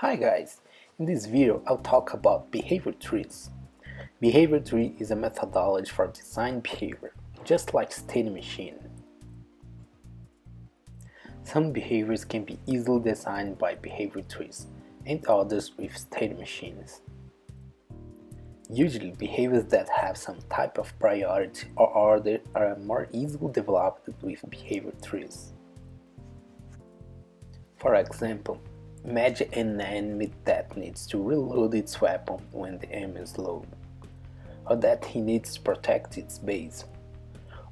Hi guys, in this video I'll talk about behavior trees. Behavior tree is a methodology for design behavior, just like state machine. Some behaviors can be easily designed by behavior trees and others with state machines. Usually behaviors that have some type of priority or order are more easily developed with behavior trees. For example, imagine an enemy that needs to reload its weapon when the aim is low, or that he needs to protect its base,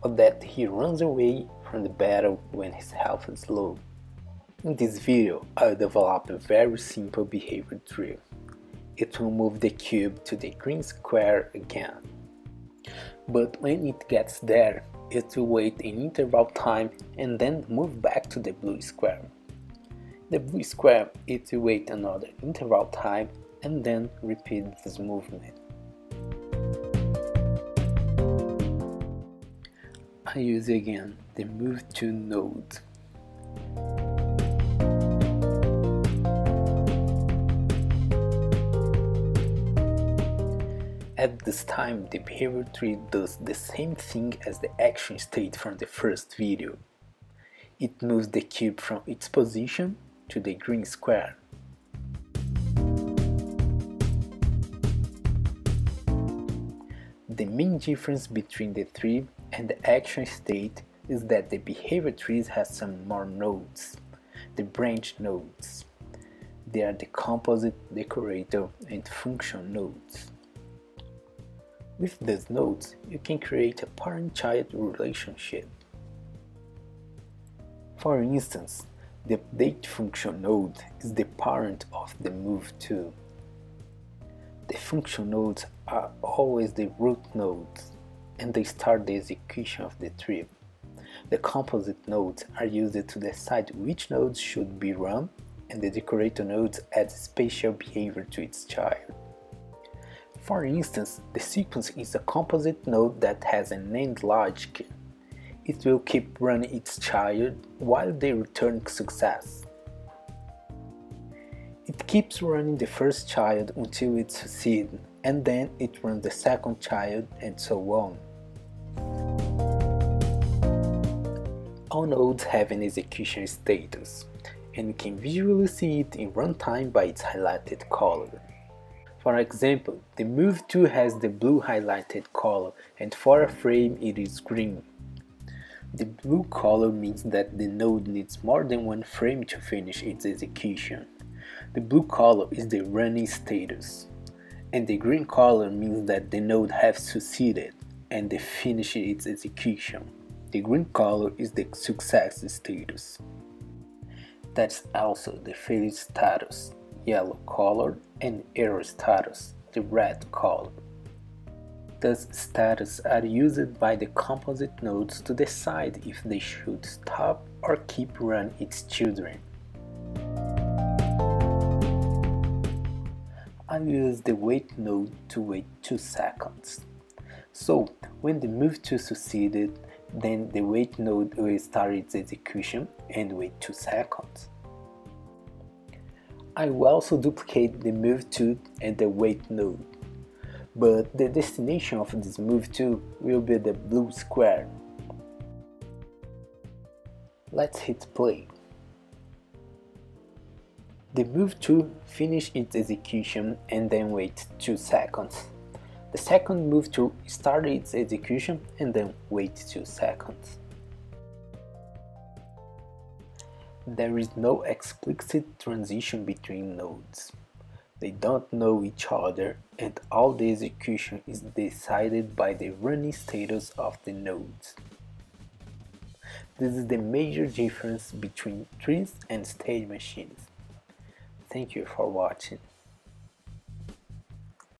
or that he runs away from the battle when his health is low. In this video, I'll develop a very simple behavior tree it will move the cube to the green square again. But when it gets there, it will wait an interval time and then move back to the blue square. The V square it will wait another interval time and then repeat this movement. I use again the move to node. At this time, the behavior tree does the same thing as the action state from the first video. It moves the cube from its position to the green square. The main difference between the tree and the action state is that the behavior trees has some more nodes, the branch nodes. They are the composite, decorator, and function nodes. With these nodes, you can create a parent-child relationship. For instance, the update function node is the parent of the move to. The function nodes are always the root nodes and they start the execution of the tree. The composite nodes are used to decide which nodes should be run and the decorator nodes add spatial behavior to its child. For instance, the sequence is a composite node that has an AND logic. It will keep running its child while they return success. It keeps running the first child until it succeeds, and then it runs the second child and so on. All nodes have an execution status, and you can visually see it in runtime by its highlighted color. For example, the move to has the blue highlighted color and for a frame it is green. The blue color means that the node needs more than one frame to finish its execution. The blue color is the running status. And the green color means that the node has succeeded and finished its execution. The green color is the success status. That's also the failure status yellow color and error status, the red color. These status are used by the composite nodes to decide if they should stop or keep run its children. I use the wait node to wait 2 seconds. So, when the move to succeeded, then the wait node will start its execution and wait 2 seconds. I will also duplicate the move to and the wait node, but the destination of this move to will be the blue square. Let's hit play. The move to finish its execution and then wait 2 seconds. The second move to start its execution and then wait 2 seconds. There is no explicit transition between nodes. They don't know each other and all the execution is decided by the running status of the nodes. This is the major difference between trees and state machines. Thank you for watching.